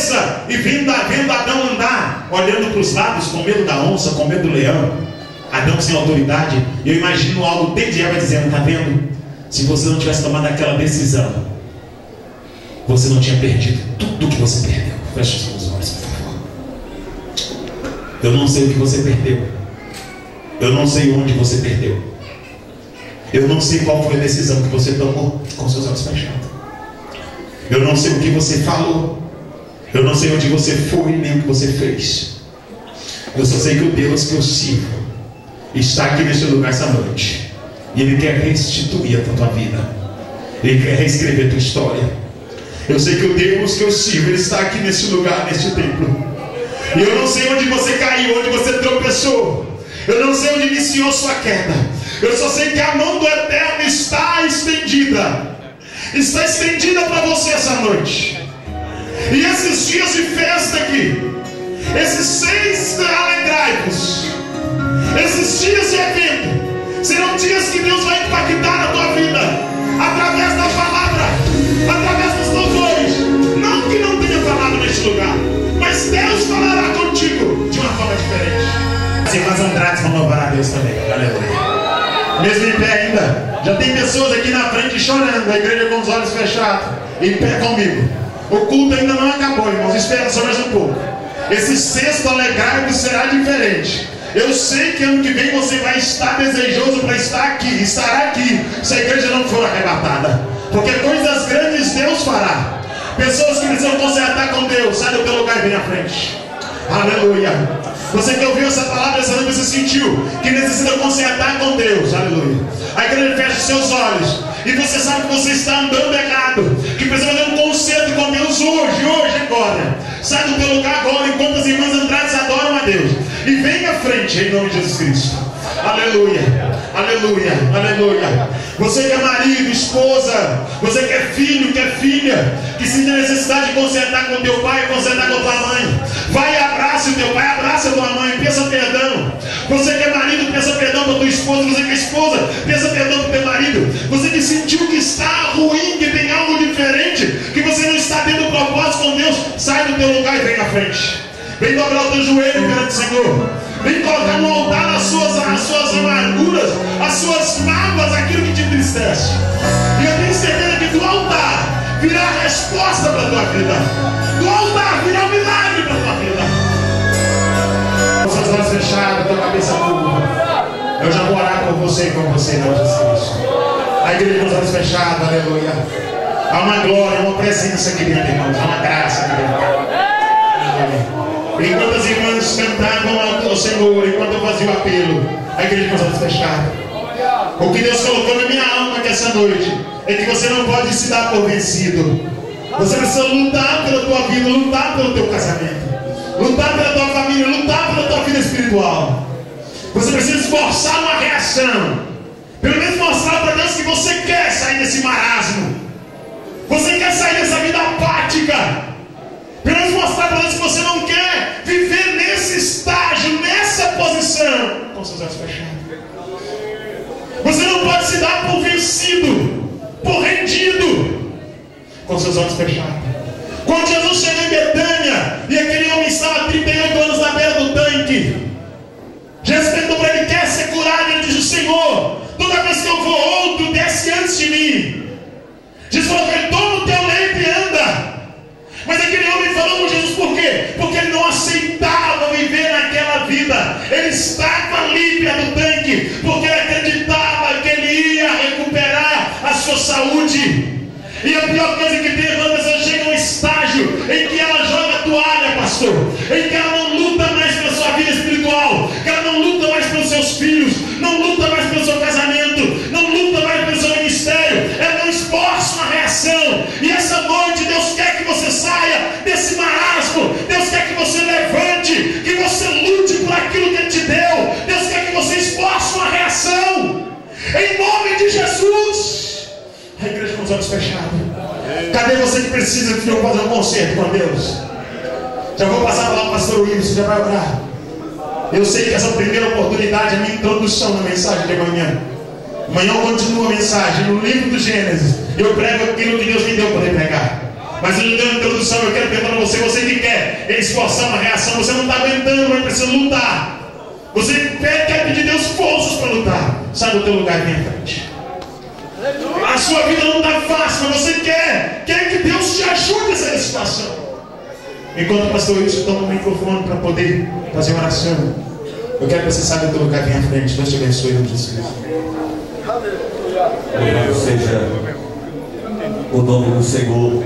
cabeça e vindo, vendo Adão andar, olhando para os lados com medo da onça, com medo do leão. Adão sem autoridade. Eu imagino algo desde Eva dizendo: Está vendo? Se você não tivesse tomado aquela decisão, você não tinha perdido tudo que você perdeu. Feche os seus olhos, por favor. Eu não sei o que você perdeu. Eu não sei onde você perdeu. Eu não sei qual foi a decisão que você tomou com seus olhos fechados. Eu não sei o que você falou. Eu não sei onde você foi nem o que você fez. Eu só sei que o Deus que eu sirvo está aqui neste lugar essa noite. E Ele quer restituir a tua vida. Ele quer reescrever a tua história. Eu sei que o Deus que eu sirvo, Ele está aqui neste lugar, neste templo. E eu não sei onde você caiu, onde você tropeçou. Eu não sei onde iniciou sua queda. Eu só sei que a mão do Eterno está estendida. Está estendida para você essa noite. E esses esses seis alegrai-vos, esses dias de evento, serão dias que Deus vai impactar a tua vida, através da palavra, através dos louvores. Não que não tenha falado neste lugar, mas Deus falará contigo de uma forma diferente. As irmãs Andrades vão louvar a Deus também. Aleluia. Mesmo em pé ainda. Já tem pessoas aqui na frente chorando, a igreja com os olhos fechados. Em pé comigo. O culto ainda não acabou, irmãos. Espera só mais um pouco. Esse sexto alegrar será diferente. Eu sei que ano que vem você vai estar desejoso para estar aqui, estará aqui, se a igreja não for arrebatada. Porque coisas grandes Deus fará. Pessoas que precisam consertar com Deus, sai do teu lugar e vem à frente. Aleluia. Você que ouviu essa palavra, essa noite você sentiu que necessita consertar com Deus. Aleluia. A igreja fecha os seus olhos. E você sabe que você está andando errado. Que precisa fazer um conserto com Deus hoje, hoje, agora. Sai do teu lugar agora, enquanto as irmãs Andrades adoram a Deus. E vem à frente, em nome de Jesus Cristo. Aleluia, aleluia, aleluia. Você que é marido, esposa, você que é filho, que é filha, que sente a necessidade de consertar com teu pai, consertar com tua mãe. Vai e abraça o teu pai, abraça a tua mãe, peça perdão. Você que é marido, peça perdão para tua esposa. Você que é esposa, peça perdão frente. Vem dobrar o teu joelho perante o Senhor. Vem colocar no altar as suas, as suas amarguras, as suas mágoas, aquilo que te entristece. E eu tenho certeza que do altar virá a resposta para a tua vida. Do altar virá um milagre para a tua vida. Com seus olhos fechados, tua cabeça curva. Eu já vou orar por você e com você, não Jesus. A igreja com os olhos fechados, aleluia. Há uma glória, uma presença aqui dentro, irmãos. Há uma graça aqui Enquanto as irmãs cantavam ao Senhor, enquanto eu fazia o apelo, a igreja com os. O que Deus colocou na minha alma aqui essa noite é que você não pode se dar por vencido. Você precisa lutar pela tua vida, lutar pelo teu casamento, lutar pela tua família, lutar pela tua vida espiritual. Você precisa esforçar uma reação. Pelo menos mostrar para Deus que você quer sair desse marasmo. Você quer sair dessa vida apática. Menos mostrar para Deus que você não quer viver nesse estágio, nessa posição, com seus olhos fechados. Você não pode se dar por vencido, por rendido, com seus olhos fechados. Quando Jesus chegou em Betânia e aquele homem estava 38 anos na beira do tanque, Jesus perguntou para ele: quer ser curado? Ele disse: Senhor, toda vez que eu vou, outro desce antes de mim. Jesus falou para ele: porque ele acreditava que ele ia recuperar a sua saúde. E a pior coisa que tem quando a pessoa chega a um estágio em que ela joga toalha, pastor, em que ela não Em nome de Jesus. A igreja com os olhos fechados. Cadê você que precisa de fazer um concerto com Deus? Já vou passar lá para o pastor Wilson, você já vai orar. Eu sei que essa primeira oportunidade é a minha introdução na mensagem de amanhã. Amanhã eu continuo a mensagem no livro do Gênesis. Eu prego aquilo que Deus me deu para pregar. Mas ele deu uma introdução, eu quero perguntar para você, você que quer esforçar uma reação, você não está aguentando, mas precisa lutar. Você quer pedir Deus forças para lutar. Sabe o teu lugar aqui em frente. A sua vida não está fácil, mas você quer, quer que Deus te ajude nessa situação. Enquanto o pastor Wilson toma o microfone para poder fazer uma oração, eu quero que você saiba do teu lugar aqui em frente. Deus te abençoe em Jesus Louvado seja o nome do Senhor.